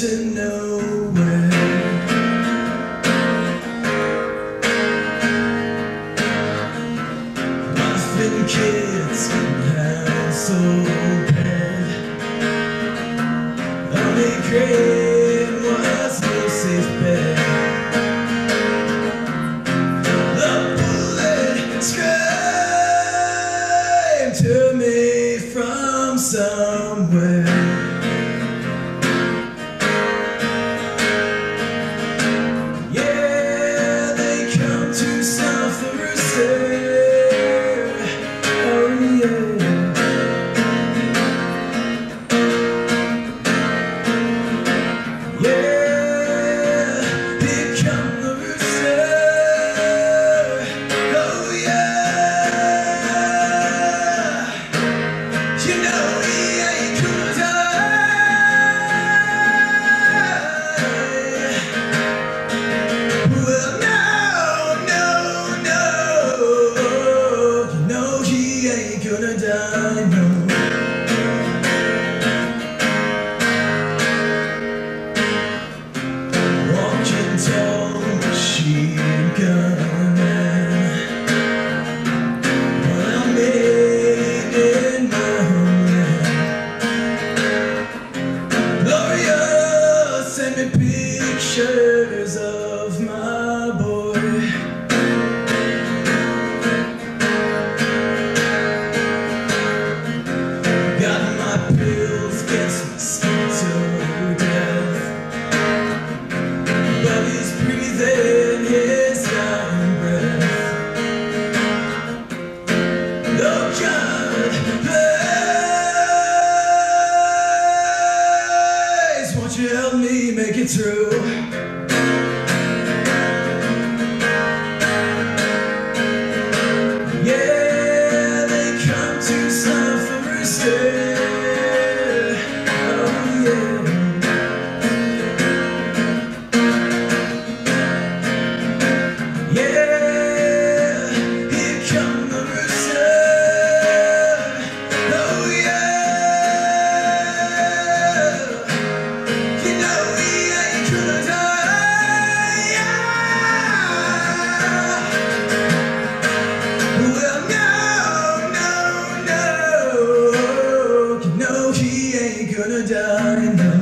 to nowhere. Muffin kids and household pet. Only grade was no safe bet. The bullet screamed to me from some. could I know? you help me make it through? 그녀자는 너